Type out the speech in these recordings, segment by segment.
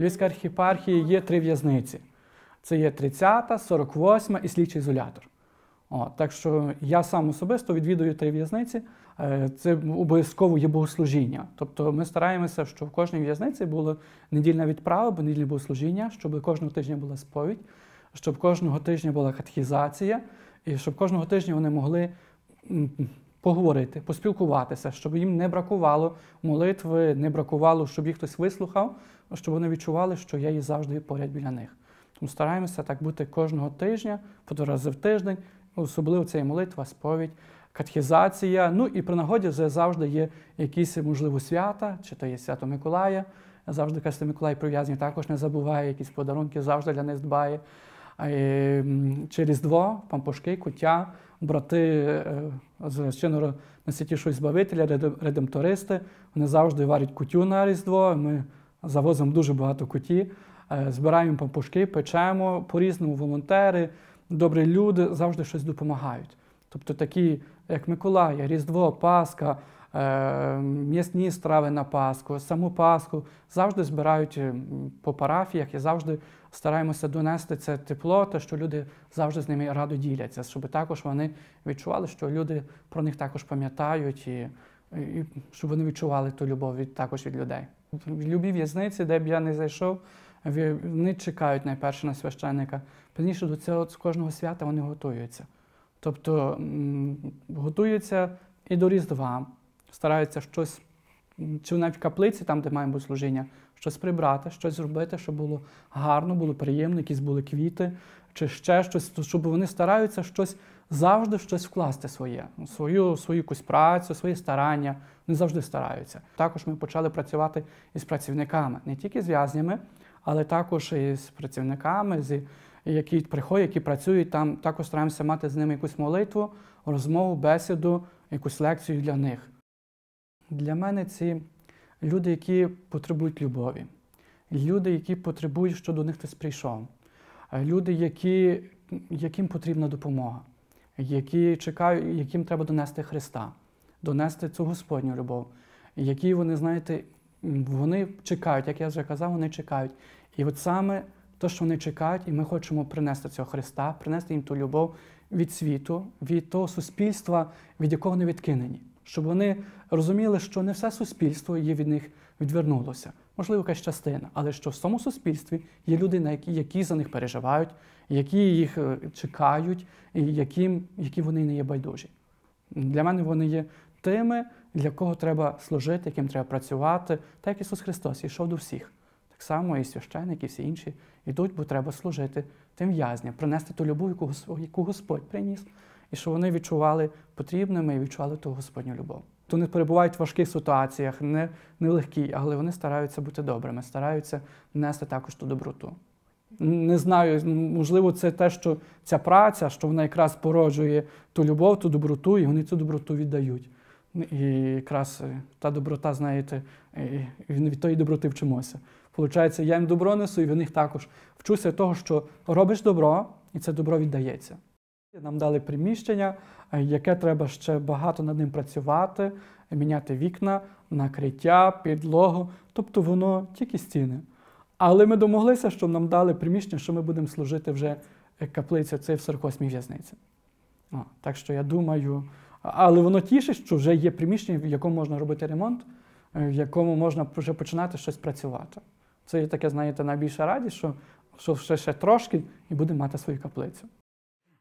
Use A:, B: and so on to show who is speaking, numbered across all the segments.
A: Львівській архіпархії є три в'язниці. Це є 30-та, 48 і слідчий ізолятор. О, так що я сам особисто відвідую три в'язниці. Е, Це обов'язково є богослужіння. Тобто ми стараємося, щоб в кожній в'язниці було недільна відправа, бо недільне богослужіння, щоб кожного тижня була сповідь, щоб кожного тижня була катехізація, і щоб кожного тижня вони могли поговорити, поспілкуватися, щоб їм не бракувало молитви, не бракувало, щоб їх хтось вислухав, щоб вони відчували, що я є завжди поряд біля них. Тому стараємося так бути кожного тижня, по два рази в тиждень, особливо це є молитва, сповідь, катехізація. Ну і при нагоді вже завжди є якісь, можливо, свята, чи то є свято Миколая. Завжди Свято Миколай прив'язаний також не забуває, якісь подарунки завжди для них дбає. Чи Різдво, пампушки, куття, брати е, з чинного найсвятішого Збавителя, редем- редемтористи, вони завжди варять кутю на Різдво. Ми завозимо дуже багато куті, е, збираємо пампушки, печемо по-різному волонтери, добрі люди завжди щось допомагають. Тобто такі, як Миколая, Різдво, Пасха, е, м'ясні страви на Пасху, саму Пасху завжди збирають по парафіях і завжди стараємося донести це тепло, те, що люди завжди з ними радо діляться, щоб також вони відчували, що люди про них також пам'ятають і, і щоб вони відчували ту любов від, також від людей. В любій в'язниці, де б я не зайшов, вони чекають найперше на священника. Пізніше до цього з кожного свята вони готуються. Тобто готуються і до Різдва, стараються щось, чи навіть в каплиці, там, де маємо служіння, щось прибрати, щось зробити, щоб було гарно, було приємно, якісь були квіти, чи ще щось, щоб вони стараються щось завжди щось вкласти своє, свою, свою якусь працю, свої старання. Вони завжди стараються. Також ми почали працювати із працівниками, не тільки з в'язнями, але також і з працівниками, з, які приходять, які працюють там. Також стараємося мати з ними якусь молитву, розмову, бесіду, якусь лекцію для них. Для мене ці люди, які потребують любові, люди, які потребують, щоб до них хтось прийшов, люди, які, яким потрібна допомога, які чекають, яким треба донести Христа, донести цю Господню любов, які вони, знаєте, вони чекають, як я вже казав, вони чекають. І от саме те, що вони чекають, і ми хочемо принести цього Христа, принести їм ту любов від світу, від того суспільства, від якого вони відкинені. Щоб вони розуміли, що не все суспільство є від них відвернулося. Можливо, якась частина, але що в цьому суспільстві є люди, на які, які за них переживають, які їх е, чекають, і яким, які вони не є байдужі. Для мене вони є тими, для кого треба служити, яким треба працювати, так як Ісус Христос йшов до всіх. Так само і священники, і всі інші йдуть, бо треба служити тим в'язням, принести ту любов, яку Господь приніс, і щоб вони відчували потрібними і відчували ту Господню любов. То не перебувають в важких ситуаціях, не, не легкі, але вони стараються бути добрими, стараються нести також ту доброту. Не знаю, можливо, це те, що ця праця, що вона якраз породжує ту любов, ту доброту, і вони цю доброту віддають. І якраз е, та доброта, знаєте, е, від тої доброти вчимося. Получається, я їм добро несу, і в них також вчуся того, що робиш добро, і це добро віддається. Нам дали приміщення, е, яке треба ще багато над ним працювати, міняти вікна, накриття, підлогу, тобто воно тільки стіни. Але ми домоглися, що нам дали приміщення, що ми будемо служити вже е, каплицю це в 48-й в'язниці. Так що я думаю, але воно тішить, що вже є приміщення, в якому можна робити ремонт, е, в якому можна вже починати щось працювати. Це є таке, знаєте, найбільша радість, що, що ще, ще трошки і будемо мати свою каплицю.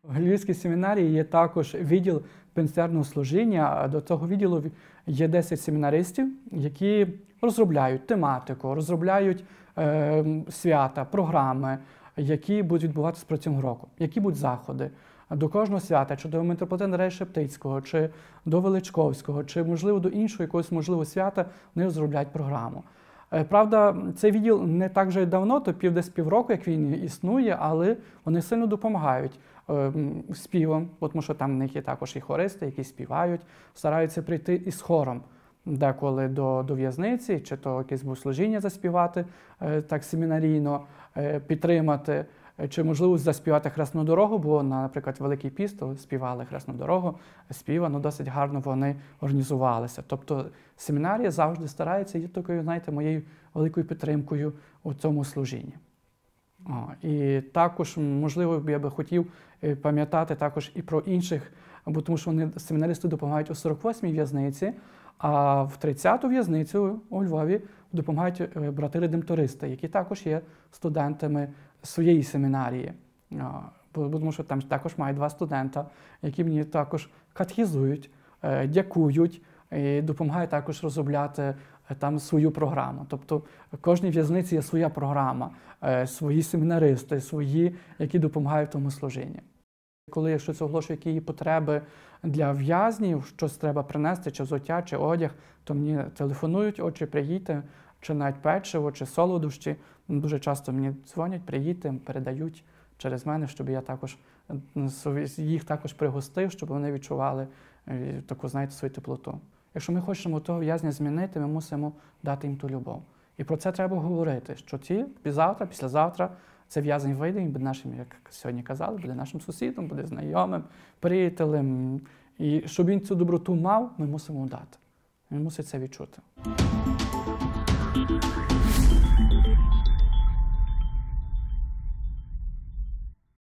A: В Львівській семінарії є також відділ пенсіонерного служіння. До цього відділу є 10 семінаристів, які розробляють тематику, розробляють е, свята, програми, які будуть відбуватися протягом року, які будуть заходи. До кожного свята, чи до митрополита Нерея Шептицького, чи до Величковського, чи, можливо, до іншого якогось можливо свята, вони розробляють програму. Е, Правда, цей відділ не так вже давно, то пів десь півроку, як він існує, але вони сильно допомагають е, співом, тому що там в них є також і хористи, які співають, стараються прийти із хором деколи до, до в'язниці, чи то якесь богослужіння заспівати е, так семінарійно, підтримати. Е, чи можливо заспівати хресну дорогу, бо, наприклад, Великий Піст співали хресну дорогу, співано досить гарно вони організувалися. Тобто семінарія завжди старається є такою, знаєте, моєю великою підтримкою у цьому служінні. О, і також, можливо, я би хотів е, пам'ятати також і про інших, бо тому що вони семінаристи допомагають у 48-й в'язниці, а в 30-ту в'язницю у Львові допомагають е, брати-редемтористи, які також є студентами своєї семінарії. Тому що там також маю два студента, які мені також катехізують, е, дякують і допомагають також розробляти е, там свою програму. Тобто в кожній в'язниці є своя програма, е, свої семінаристи, свої, які допомагають тому служінні. Коли якщо це оголошує які є потреби для в'язнів, щось треба принести, чи взуття, чи одяг, то мені телефонують, от чи приїдьте, чи навіть печиво, чи солодощі. Дуже часто мені дзвонять, приїдьте, передають через мене, щоб я також їх також пригостив, щоб вони відчували е, таку, знаєте, свою теплоту. Якщо ми хочемо того в'язня змінити, ми мусимо дати їм ту любов. І про це треба говорити, що ті завтра, післязавтра це в'язень вийде, він буде нашим, як сьогодні казали, буде нашим сусідом, буде знайомим, приятелем. І щоб він цю доброту мав, ми мусимо дати. Він мусить це відчути. Thank you.